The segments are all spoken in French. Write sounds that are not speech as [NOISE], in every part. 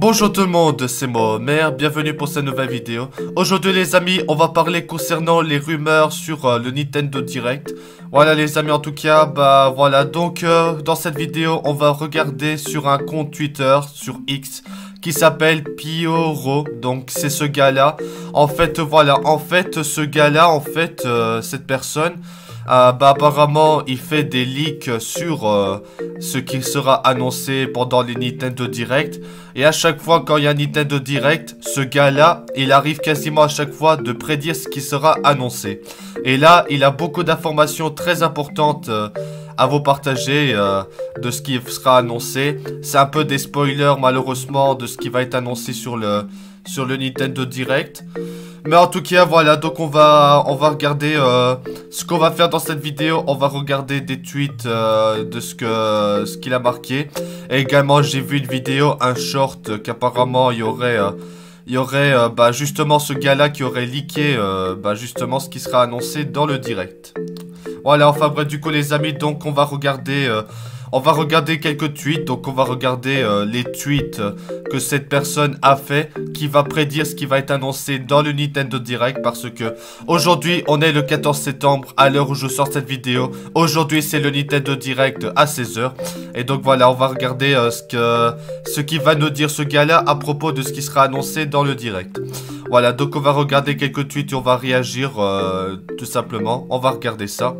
Bonjour tout le monde, c'est Mohamed, bienvenue pour cette nouvelle vidéo. Aujourd'hui les amis, on va parler concernant les rumeurs sur euh, le Nintendo Direct. Voilà les amis, en tout cas, bah voilà, donc euh, dans cette vidéo, on va regarder sur un compte Twitter, sur X, qui s'appelle Pioro, donc c'est ce gars-là. En fait, voilà, en fait, ce gars-là, en fait, euh, cette personne... Euh, bah, apparemment, il fait des leaks sur euh, ce qui sera annoncé pendant les Nintendo Direct. Et à chaque fois, quand il y a Nintendo Direct, ce gars-là, il arrive quasiment à chaque fois de prédire ce qui sera annoncé. Et là, il a beaucoup d'informations très importantes euh, à vous partager de ce qui sera annoncé. C'est un peu des spoilers, malheureusement, de ce qui va être annoncé sur le, sur le Nintendo Direct. Mais en tout cas, voilà, donc on va, regarder euh, ce qu'on va faire dans cette vidéo. On va regarder des tweets euh, de ce qu'il a marqué. Et également, j'ai vu une vidéo, un short, qu'apparemment il y aurait... Euh, il aurait bah, justement ce gars-là qui aurait leaké bah, justement ce qui sera annoncé dans le direct. Voilà, enfin bref, du coup les amis, donc on va regarder on va regarder quelques tweets, donc on va regarder euh, les tweets que cette personne a fait, qui va prédire ce qui va être annoncé dans le Nintendo Direct, parce que aujourd'hui, on est le 14 septembre, à l'heure où je sors cette vidéo. Aujourd'hui, c'est le Nintendo Direct à 16h. Et donc voilà, on va regarder euh, ce que qui va nous dire ce gars-là à propos de ce qui sera annoncé dans le Direct. Voilà, donc on va regarder quelques tweets et on va réagir euh, tout simplement. On va regarder ça.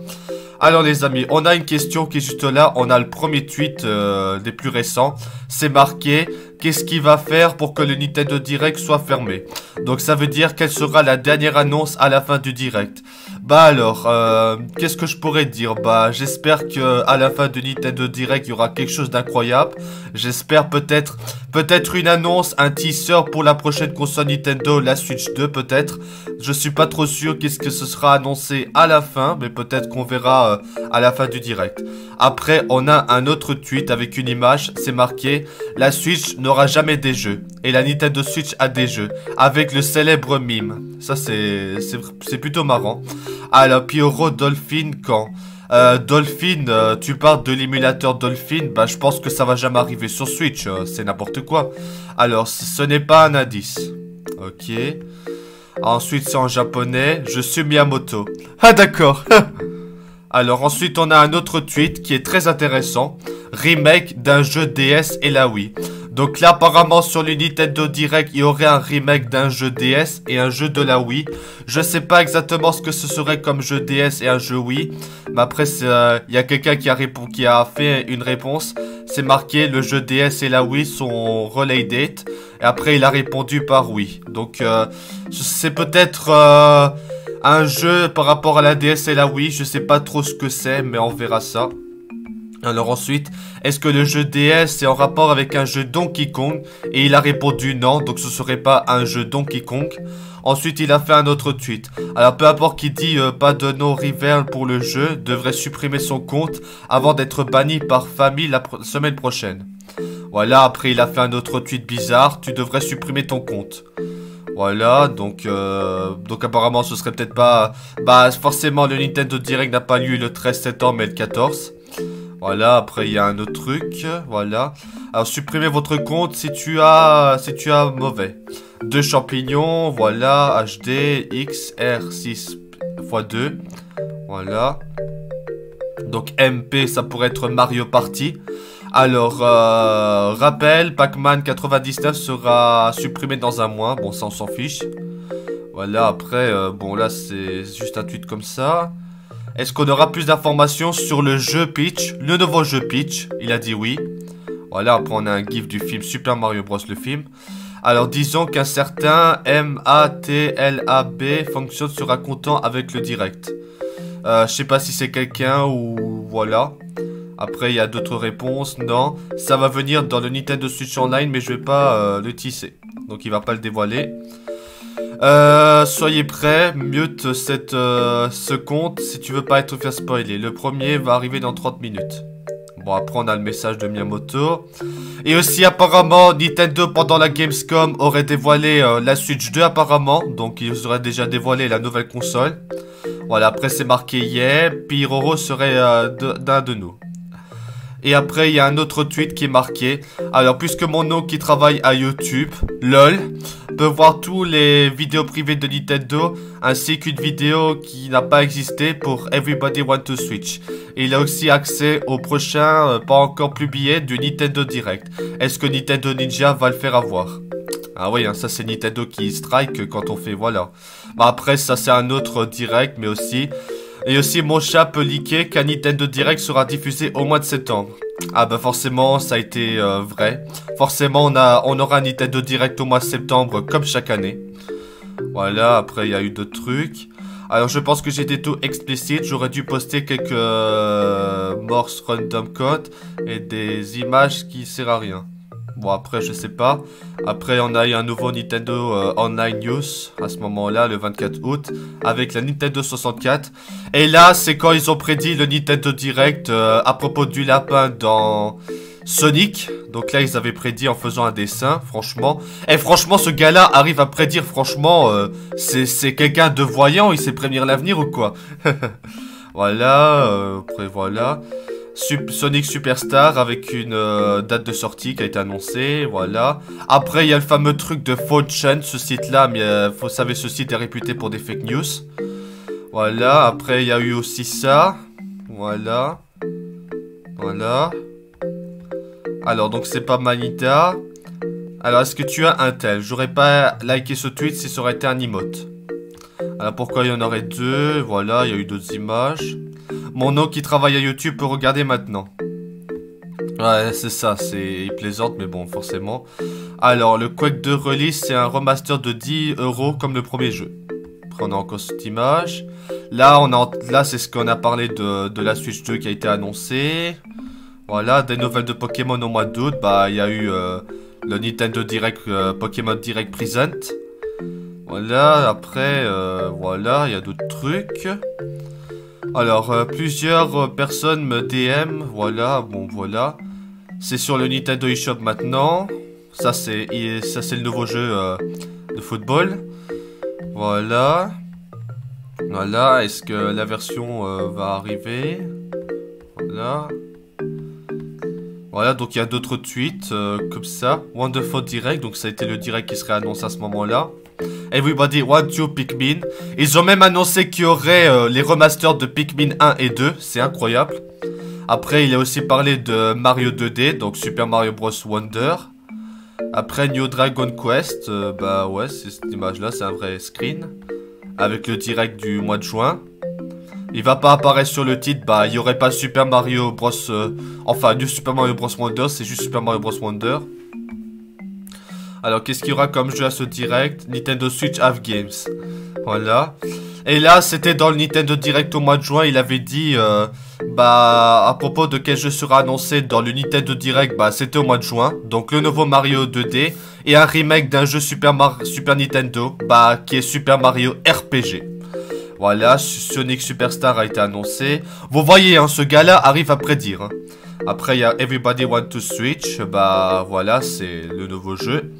Alors les amis, on a une question qui est juste là. On a le premier tweet euh, des plus récents. C'est marqué qu'est-ce qu'il va faire pour que le Nintendo Direct soit fermé? Donc ça veut dire quelle sera la dernière annonce à la fin du Direct. Bah alors, euh, qu'est-ce que je pourrais dire? Bah j'espère que à la fin du Nintendo Direct, il y aura quelque chose d'incroyable. J'espère peut-être peut-être une annonce, un teaser pour la prochaine console Nintendo, la Switch 2 peut-être. Je suis pas trop sûr qu'est-ce que ce sera annoncé à la fin, mais peut-être qu'on verra euh, à la fin du Direct. Après, on a un autre tweet avec une image, c'est marqué « La Switch n'aura jamais des jeux, et la Nintendo Switch a des jeux, avec le célèbre mime. » Ça, c'est plutôt marrant. Alors, Pioro Dolphin quand? Euh, Dolphin, euh, tu parles de l'émulateur Dolphin, bah je pense que ça va jamais arriver sur Switch, euh, c'est n'importe quoi. Alors, ce n'est pas un indice. Ok. Ensuite, c'est en japonais, je suis Miyamoto. Ah d'accord. [LAUGHS] Alors ensuite, on a un autre tweet qui est très intéressant. Remake d'un jeu DS et la Wii. Donc là, apparemment, sur le Nintendo Direct, il y aurait un remake d'un jeu DS et un jeu de la Wii. Je sais pas exactement ce que ce serait comme jeu DS et un jeu Wii. Mais après, euh, il y a quelqu'un qui, a qui a fait une réponse. C'est marqué, le jeu DS et la Wii sont relay date. Et après, il a répondu par oui. Donc, euh, c'est peut-être euh, un jeu par rapport à la DS et la Wii. Je sais pas trop ce que c'est, mais on verra ça. Alors ensuite, est-ce que le jeu DS est en rapport avec un jeu Donkey Kong? Et il a répondu non, donc ce serait pas un jeu Donkey Kong. Ensuite, il a fait un autre tweet. Alors, peu importe qui dit euh, pas de no rival pour le jeu, devrait supprimer son compte avant d'être banni par famille la semaine prochaine. Voilà, après il a fait un autre tweet bizarre, tu devrais supprimer ton compte. Voilà, donc, euh, donc apparemment ce serait peut-être pas... Bah forcément le Nintendo Direct n'a pas lieu le 13 septembre mais le 14. Voilà, après il y a un autre truc, voilà. Alors supprimez votre compte si tu as si tu as mauvais. Deux champignons, voilà, HD XR6 x2. Voilà. Donc MP, ça pourrait être Mario Party. Alors, euh, rappel, Pac-Man 99 sera supprimé dans un mois. Bon, ça on s'en fiche. Voilà, après, euh, bon là c'est juste un tweet comme ça. Est-ce qu'on aura plus d'informations sur le jeu Peach Le nouveau jeu Peach? Il a dit oui. Voilà, après on a un gif du film Super Mario Bros. le film. Alors disons qu'un certain M-A-T-L-A-B fonctionne sera content avec le direct. Euh, je sais pas si c'est quelqu'un ou voilà. Après il y a d'autres réponses. Non, ça va venir dans le Nintendo Switch Online mais je vais pas euh, le tisser. Donc il va pas le dévoiler. Euh, soyez prêts, mute cette, euh, ce compte si tu veux pas être fait spoiler. Le premier va arriver dans 30 minutes. Bon, après on a le message de Miyamoto. Et aussi apparemment, Nintendo pendant la Gamescom aurait dévoilé euh, la Switch 2 apparemment. Donc ils auraient déjà dévoilé la nouvelle console. Voilà, après c'est marqué yeah, Piroro serait d'un de nous. Et après, il y a un autre tweet qui est marqué. Alors, puisque mon nom qui travaille à YouTube, LOL, peut voir tous les vidéos privées de Nintendo, ainsi qu'une vidéo qui n'a pas existé pour Everybody Want to Switch. Il a aussi accès au prochain, euh, pas encore publié, du Nintendo Direct. Est-ce que Nintendo Ninja va le faire avoir? Ah oui, hein, ça c'est Nintendo qui strike quand on fait, voilà. Bah après, ça c'est un autre direct, mais aussi... Et aussi, mon chat peut liker qu'un Nintendo Direct sera diffusé au mois de septembre. Ah bah forcément, ça a été euh, vrai. Forcément, on, a, on aura un Nintendo Direct au mois de septembre, comme chaque année. Voilà, après il y a eu d'autres trucs. Alors je pense que j'étais tout explicite, j'aurais dû poster quelques euh, morse random code et des images qui servent à rien. Bon, après, je sais pas. Après, on a eu un nouveau Nintendo euh, Online News à ce moment-là, le 24 août, avec la Nintendo 64. Et là, c'est quand ils ont prédit le Nintendo Direct euh, à propos du lapin dans Sonic. Donc là, ils avaient prédit en faisant un dessin, franchement. Et franchement, ce gars-là arrive à prédire, franchement, euh, c'est quelqu'un de voyant, il sait prévenir l'avenir ou quoi? [LAUGHS] Voilà, après voilà. Sonic Superstar avec une euh, date de sortie qui a été annoncée, voilà. Après, il y a le fameux truc de Chain, ce site-là, mais euh, vous savez, ce site est réputé pour des fake news. Voilà, après, il y a eu aussi ça. Voilà. Voilà. Alors, donc, c'est pas Manita. Alors, est-ce que tu as un tel? J'aurais pas liké ce tweet si ça aurait été un emote. Alors, pourquoi il y en aurait deux? Voilà, il y a eu d'autres images. Mon nom qui travaille à YouTube peut regarder maintenant. Ouais, c'est ça, c'est plaisante, mais bon, forcément. Alors, le Quake 2 release, c'est un remaster de 10 euros comme le premier jeu. Prenons encore cette image. Là, on a, c'est ce qu'on a parlé de, la Switch 2 qui a été annoncée. Voilà, des nouvelles de Pokémon au mois d'août. Bah, il y a eu euh, le Nintendo Direct, euh, Pokémon Direct Present. Voilà, après, euh, voilà, il y a d'autres trucs. Alors, euh, plusieurs euh, personnes me DM, voilà, bon voilà. C'est sur le Nintendo eShop maintenant. Ça c'est ça c'est le nouveau jeu euh, de football. Voilà. Voilà, est-ce que la version va arriver? Voilà. Voilà, donc il y a d'autres tweets comme ça. Wonderful Direct, donc ça a été le direct qui serait annoncé à ce moment-là. Everybody Want You Pikmin. Ils ont même annoncé qu'il y aurait euh, les remasters de Pikmin 1 et 2. C'est incroyable. Après, il a aussi parlé de Mario 2D, donc Super Mario Bros. Wonder. Après, New Dragon Quest, euh, bah ouais, c'est cette image-là, c'est un vrai screen. Avec le direct du mois de juin. Il va pas apparaître sur le titre, bah il y aurait pas Super Mario Bros. Euh, enfin, du Super Mario Bros. Wonder, c'est juste Super Mario Bros. Wonder. Alors, qu'est-ce qu'il y aura comme jeu à ce direct? Nintendo Switch Have Games. Voilà. Et là, c'était dans le Nintendo Direct au mois de juin, il avait dit, euh, bah, à propos de quel jeu sera annoncé dans le Nintendo Direct, bah, c'était au mois de juin. Donc, le nouveau Mario 2D et un remake d'un jeu Super, Super Nintendo, bah, qui est Super Mario RPG. Voilà, Sonic Superstar a été annoncé. Vous voyez, hein, ce gars-là arrive à prédire. Hein. Après, il y a Everybody Want to Switch. Bah voilà, c'est le nouveau jeu.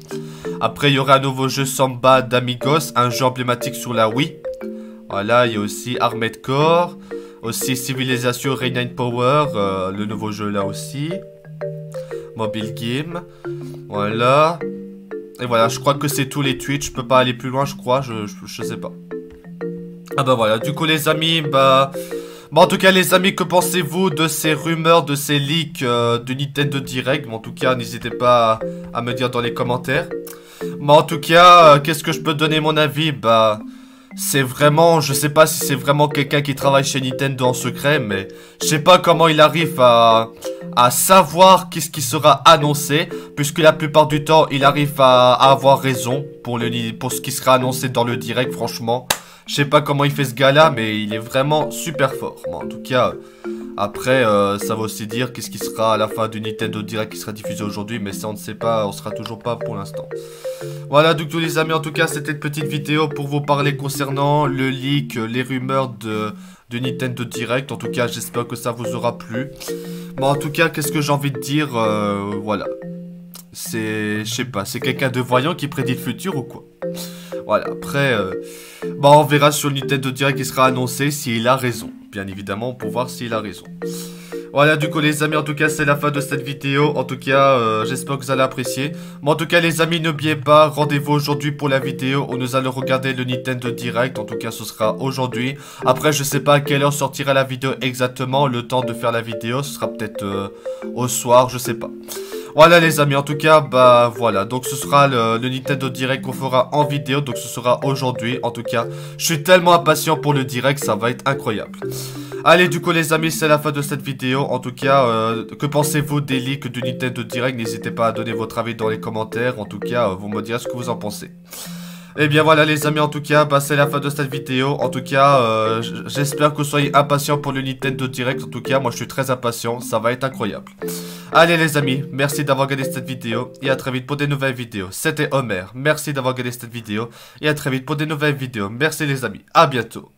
Après, il y aura un nouveau jeu Samba d'Amigos, un jeu emblématique sur la Wii. Voilà, il y a aussi Armored Core. Aussi Civilization Reign Power, euh, le nouveau jeu là aussi. Mobile Game. Voilà. Et voilà, je crois que c'est tous les tweets. Je peux pas aller plus loin, je crois. Je, je, je sais pas. Ah bah voilà, du coup les amis, bah... En tout cas, les amis, que pensez-vous de ces rumeurs, de ces leaks euh, de Nintendo Direct? Bon, en tout cas, n'hésitez pas à, me dire dans les commentaires. Bon, en tout cas, euh, qu'est-ce que je peux donner mon avis? Bah, c'est vraiment... Je sais pas si c'est vraiment quelqu'un qui travaille chez Nintendo en secret, mais... Je sais pas comment il arrive à, savoir qu'est-ce qui sera annoncé, puisque la plupart du temps, il arrive à, avoir raison pour ce qui sera annoncé dans le Direct, franchement. Je sais pas comment il fait ce gars-là, mais il est vraiment super fort. Bon, en tout cas, après, euh, ça va aussi dire qu'est-ce qui sera à la fin du Nintendo Direct qui sera diffusé aujourd'hui, mais ça on ne sait pas, on sera toujours pas pour l'instant. Voilà, donc tous les amis, en tout cas, c'était une petite vidéo pour vous parler concernant le leak, les rumeurs de, de Nintendo Direct. En tout cas, j'espère que ça vous aura plu. Bon, en tout cas, qu'est-ce que j'ai envie de dire euh, Voilà. C'est, je sais pas, c'est quelqu'un de voyant qui prédit le futur ou quoi? Voilà, après... Euh, Bon, on verra sur le Nintendo Direct qui sera annoncé s'il a raison. Bien évidemment, pour voir s'il a raison. Voilà, du coup, les amis, en tout cas, c'est la fin de cette vidéo. En tout cas, euh, j'espère que vous allez apprécier. Mais en tout cas, les amis, n'oubliez pas, rendez-vous aujourd'hui pour la vidéo où nous allons regarder le Nintendo Direct. En tout cas, ce sera aujourd'hui. Après, je sais pas à quelle heure sortira la vidéo exactement. Le temps de faire la vidéo, ce sera peut-être euh, au soir, je sais pas. Voilà les amis, en tout cas, bah voilà, donc ce sera le, Nintendo Direct qu'on fera en vidéo, donc ce sera aujourd'hui, en tout cas, je suis tellement impatient pour le Direct, ça va être incroyable. Allez, du coup les amis, c'est la fin de cette vidéo, en tout cas, euh, que pensez-vous des leaks du Nintendo Direct? N'hésitez pas à donner votre avis dans les commentaires, en tout cas, euh, vous me direz ce que vous en pensez. Et eh bien voilà les amis, en tout cas, c'est la fin de cette vidéo. En tout cas, euh, j'espère que vous soyez impatients pour le Nintendo Direct. En tout cas, moi je suis très impatient, ça va être incroyable. Allez les amis, merci d'avoir regardé cette vidéo et à très vite pour des nouvelles vidéos. C'était Homer, merci d'avoir regardé cette vidéo et à très vite pour des nouvelles vidéos. Merci les amis, à bientôt.